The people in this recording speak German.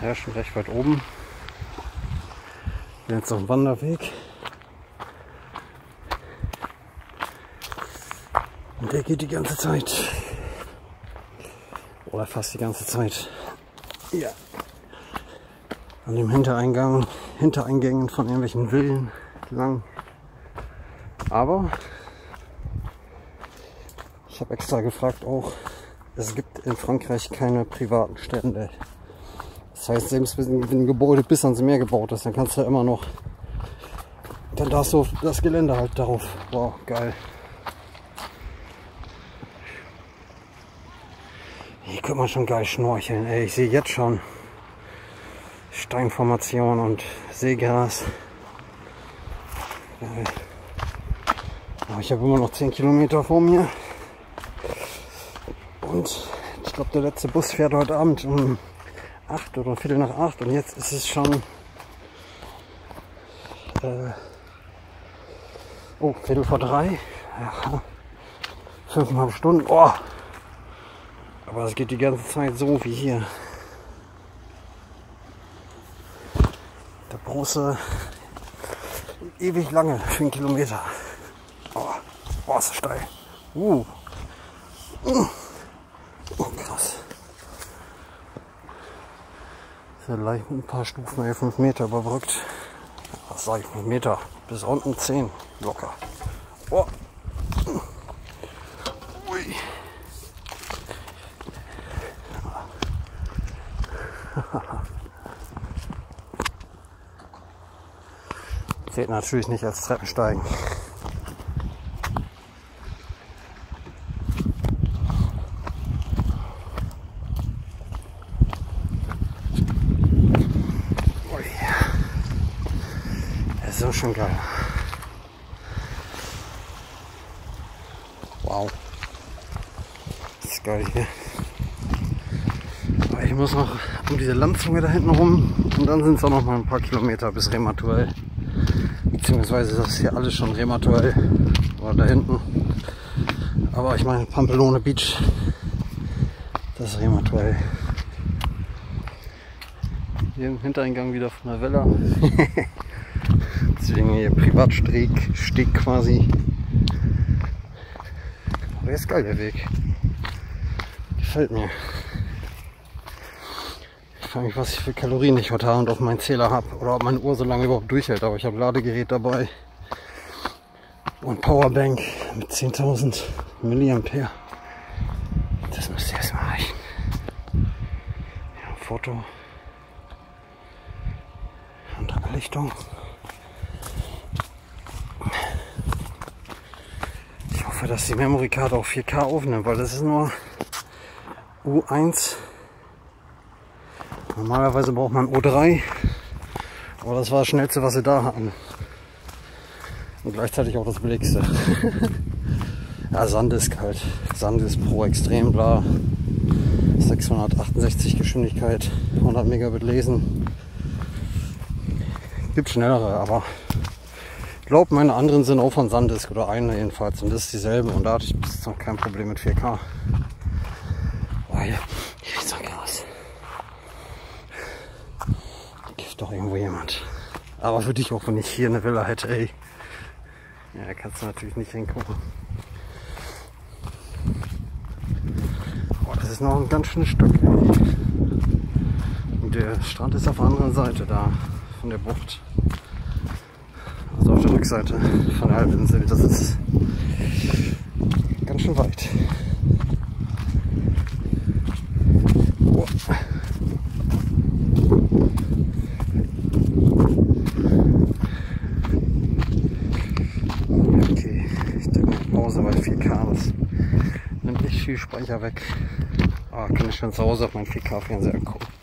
Ja, schon recht weit oben. Jetzt auf dem Wanderweg. Und der geht die ganze Zeit. Oder fast die ganze Zeit. Ja. An dem Hintereingang, Hintereingängen von irgendwelchen Villen lang. Aber ich habe extra gefragt auch, es gibt in Frankreich keine privaten Stände. Das heißt, selbst wenn ein Gebäude bis ans Meer gebaut ist, dann kannst du ja immer noch, dann darfst du das Gelände halt darauf. Wow, geil. Hier kann man schon geil schnorcheln. Ey, ich sehe jetzt schon Steinformation und Seegras. Aber ich habe immer noch 10 Kilometer vor mir. Und ich glaube, der letzte Bus fährt heute Abend um 8 oder Viertel nach 8. Und jetzt ist es schon äh, oh, Viertel vor drei. Fünfeinhalb Stunden. Oh, aber es geht die ganze Zeit so wie hier. Der große, ewig lange für einen Kilometer. Oh, oh ist steil. Uh. Oh, krass. Vielleicht ein paar Stufen, 5 Meter überbrückt. Was sage ich, 5 Meter? Bis unten 10 locker. Oh. Ui. Zählt natürlich nicht als Treppensteigen. Ui. Auch schon geil. Wow. Das ist geil hier. Aber ich muss noch um diese Landzunge da hinten rum und dann sind es auch noch mal ein paar Kilometer bis Rematuell. Beziehungsweise das ist hier alles schon Rematuell. Oder da hinten. Aber ich meine Pampelone Beach. Das ist Rematuell. Hier im Hintereingang wieder von der Villa. Deswegen hier Privatsteg, Steg quasi. Aber der ist geil der Weg. Gefällt mir. Ich frage mich, was ich für Kalorien ich heute Abend auf meinen Zähler habe oder ob meine Uhr so lange überhaupt durchhält. Aber ich habe Ladegerät dabei und Powerbank mit 10.000 Milliampere. Das müsste erstmal reichen. Ja, Foto. Andere Belichtung. Ich hoffe, dass die Memory Card auch 4K aufnimmt, weil das ist nur U1 Normalerweise braucht man O3, aber das war das schnellste, was sie da hatten. Und gleichzeitig auch das billigste. ja, Sandisk halt. Sandisk Pro Extrem, bla. 668 Geschwindigkeit, 100 Megabit lesen. Gibt schnellere, aber glaube, meine anderen sind auch von Sandisk oder eine jedenfalls. Und das ist dieselbe und da hatte ich bis noch kein Problem mit 4K. Oh, hier, hier ist noch Gas. Gibt doch irgendwo jemand. Aber für dich auch, wenn ich hier eine Villa hätte, ey. Ja, kannst du natürlich nicht hingucken. Boah, das ist noch ein ganz schönes Stück, ey. Und der Strand ist auf der anderen Seite da, von der Bucht. Also auf der Rückseite von der Halbinsel. Das ist ganz schön weit. Boah. Okay, ich mal Pause, weil 4K das nimmt nicht viel Speicher weg. Aber kann ich schon zu Hause auf meinen 4K-Fernseher gucken.